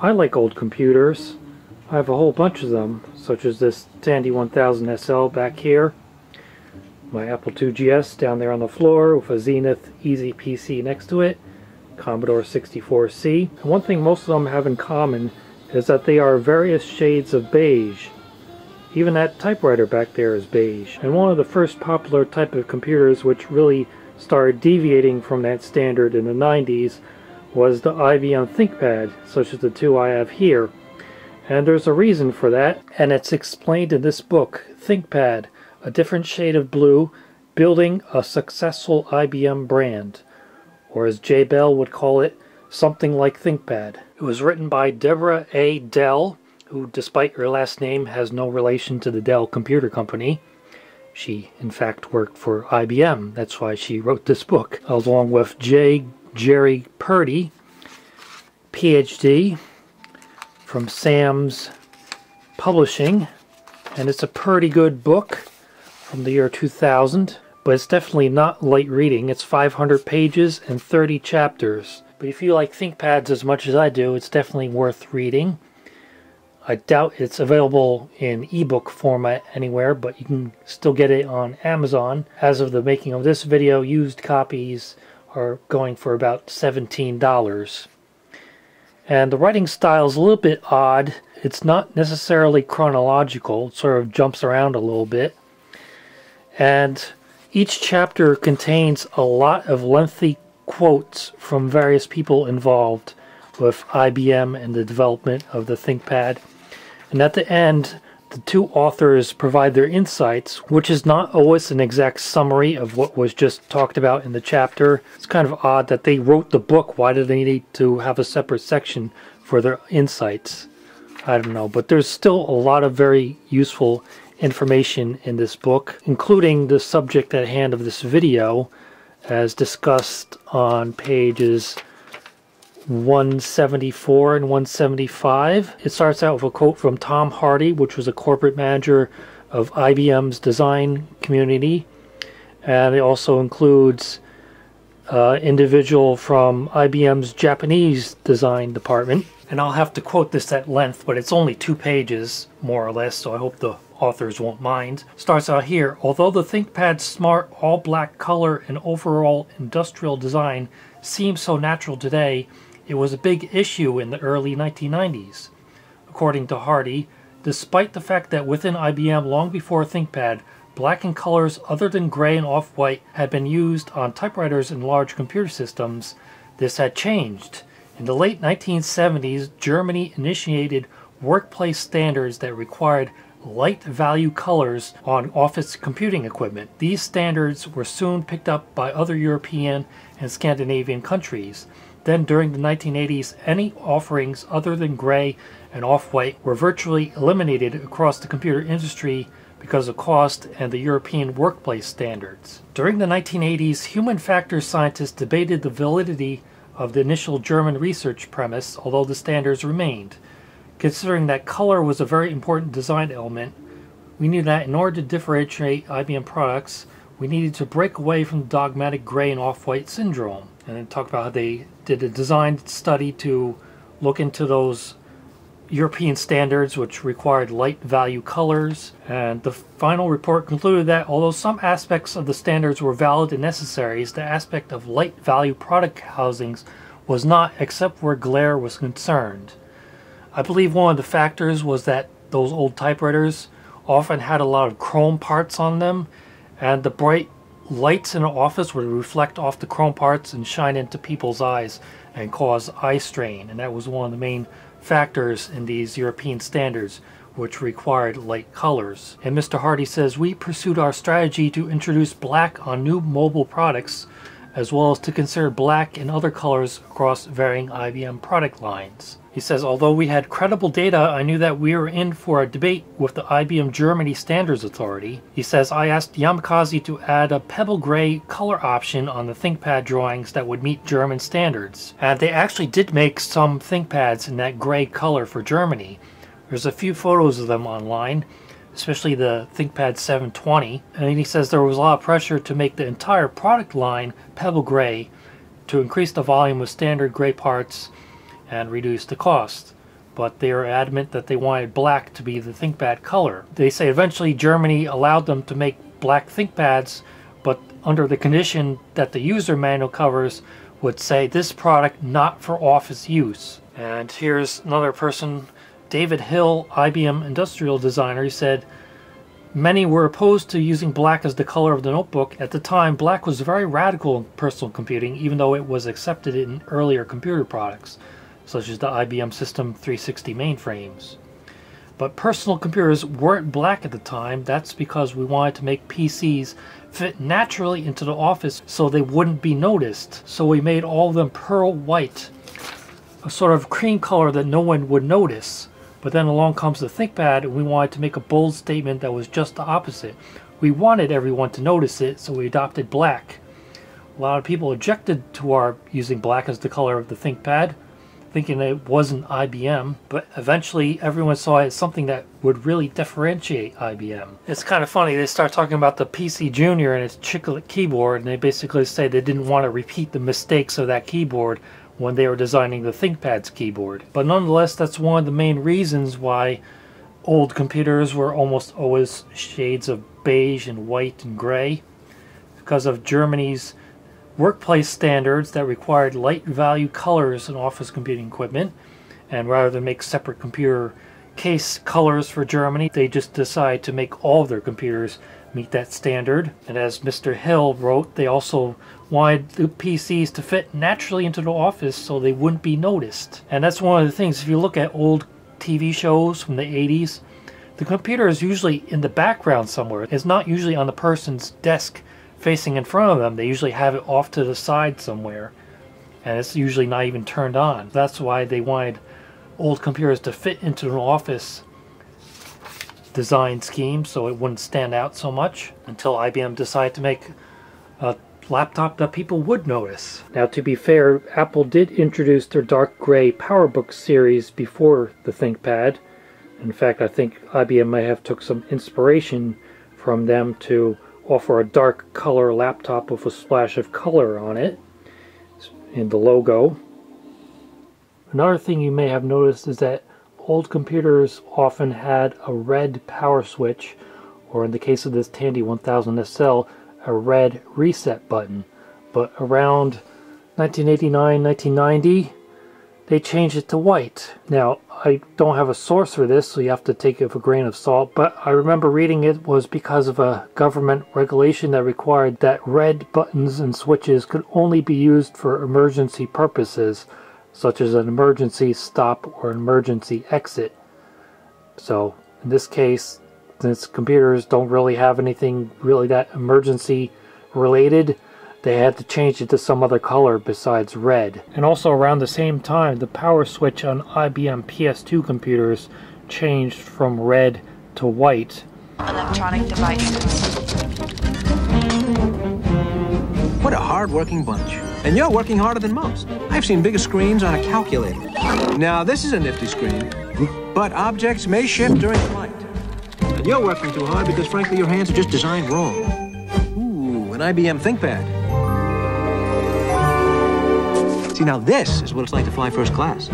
I like old computers. I have a whole bunch of them, such as this Tandy 1000 SL back here, my Apple II GS down there on the floor with a Zenith Easy PC next to it, Commodore 64C. And one thing most of them have in common is that they are various shades of beige. Even that typewriter back there is beige. And one of the first popular type of computers which really started deviating from that standard in the 90s was the IBM ThinkPad, such as the two I have here. And there's a reason for that, and it's explained in this book, ThinkPad, a different shade of blue, building a successful IBM brand. Or as Jay Bell would call it, something like ThinkPad. It was written by Deborah A. Dell, who, despite her last name, has no relation to the Dell Computer Company. She, in fact, worked for IBM. That's why she wrote this book, along with J. Gerry Purdy, PhD, from Sams Publishing. And it's a pretty good book from the year 2000, but it's definitely not light reading. It's 500 pages and 30 chapters. But if you like ThinkPads as much as I do, it's definitely worth reading. I doubt it's available in ebook format anywhere, but you can still get it on Amazon. As of the making of this video, used copies are going for about $17. And the writing style is a little bit odd. It's not necessarily chronological, it sort of jumps around a little bit. And each chapter contains a lot of lengthy quotes from various people involved with IBM and the development of the ThinkPad. And at the end, the two authors provide their insights, which is not always an exact summary of what was just talked about in the chapter. It's kind of odd that they wrote the book. Why do they need to have a separate section for their insights? I don't know, but there's still a lot of very useful information in this book, including the subject at hand of this video, as discussed on pages 174 and 175. It starts out with a quote from Tom Hardy, which was a corporate manager of IBM's design community. And it also includes uh, individual from IBM's Japanese design department. And I'll have to quote this at length, but it's only two pages, more or less, so I hope the authors won't mind. Starts out here, although the ThinkPad's smart all-black color and overall industrial design seems so natural today, it was a big issue in the early 1990s. According to Hardy, despite the fact that within IBM long before ThinkPad, black and colors other than gray and off-white had been used on typewriters and large computer systems, this had changed. In the late 1970s, Germany initiated workplace standards that required light value colors on office computing equipment. These standards were soon picked up by other European and Scandinavian countries. Then during the 1980s, any offerings other than gray and off-white were virtually eliminated across the computer industry because of cost and the European workplace standards. During the 1980s, human factors scientists debated the validity of the initial German research premise, although the standards remained. Considering that color was a very important design element, we knew that in order to differentiate IBM products, we needed to break away from the dogmatic gray and off-white syndrome. And then talk about how they did a design study to look into those European standards which required light value colors. And the final report concluded that although some aspects of the standards were valid and necessary, the aspect of light value product housings was not except where glare was concerned. I believe one of the factors was that those old typewriters often had a lot of chrome parts on them, and the bright lights in an office would reflect off the chrome parts and shine into people's eyes and cause eye strain. And that was one of the main factors in these European standards, which required light colors. And Mr. Hardy says, We pursued our strategy to introduce black on new mobile products, as well as to consider black and other colors across varying IBM product lines. He says, although we had credible data, I knew that we were in for a debate with the IBM Germany Standards Authority. He says, I asked Yamazaki to add a pebble gray color option on the ThinkPad drawings that would meet German standards. And they actually did make some ThinkPads in that gray color for Germany. There's a few photos of them online, especially the ThinkPad 720. And he says there was a lot of pressure to make the entire product line pebble gray to increase the volume of standard gray parts and reduce the cost. but they are adamant that they wanted black to be the ThinkPad color. They say eventually Germany allowed them to make black ThinkPads, but under the condition that the user manual covers would say this product not for office use. And here's another person, David Hill, IBM industrial designer, he said, Many were opposed to using black as the color of the notebook. At the time, black was very radical in personal computing, even though it was accepted in earlier computer products, such as the IBM System 360 mainframes. But personal computers weren't black at the time. That's because we wanted to make PCs fit naturally into the office so they wouldn't be noticed. So we made all of them pearl white, a sort of cream color that no one would notice. But then along comes the ThinkPad and we wanted to make a bold statement that was just the opposite. We wanted everyone to notice it, so we adopted black. A lot of people objected to our using black as the color of the ThinkPad, thinking it wasn't IBM, but eventually everyone saw it as something that would really differentiate IBM. It's kind of funny, they start talking about the PC Junior and its chiclet keyboard, and they basically say they didn't want to repeat the mistakes of that keyboard when they were designing the ThinkPad's keyboard. But nonetheless, that's one of the main reasons why old computers were almost always shades of beige and white and gray because of Germany's workplace standards that required light value colors in office computing equipment. And rather than make separate computer case colors for Germany, they just decide to make all their computers meet that standard. And as Mr. Hill wrote, they also wanted the PCs to fit naturally into the office so they wouldn't be noticed. And that's one of the things, if you look at old TV shows from the 80s, the computer is usually in the background somewhere. It's not usually on the person's desk facing in front of them. They usually have it off to the side somewhere. And it's usually not even turned on. That's why they wanted old computers to fit into an office design scheme so it wouldn't stand out so much until IBM decided to make a laptop that people would notice. Now to be fair, Apple did introduce their dark gray PowerBook series before the ThinkPad. In fact, I think IBM may have took some inspiration from them to offer a dark color laptop with a splash of color on it in the logo. Another thing you may have noticed is that old computers often had a red power switch, or in the case of this Tandy 1000 SL, a red reset button. But around 1989, 1990, they changed it to white. Now, I don't have a source for this, so you have to take it with a grain of salt, but I remember reading it was because of a government regulation that required that red buttons and switches could only be used for emergency purposes such as an emergency stop or emergency exit. So in this case, since computers don't really have anything really that emergency related, they had to change it to some other color besides red. And also around the same time, the power switch on IBM PS2 computers changed from red to white. Electronic devices. What a hard-working bunch. And you're working harder than most. I've seen bigger screens on a calculator. Now, this is a nifty screen, but objects may shift during flight. And you're working too hard because, frankly, your hands are just designed wrong. Ooh, an IBM ThinkPad. See, now this is what it's like to fly first class.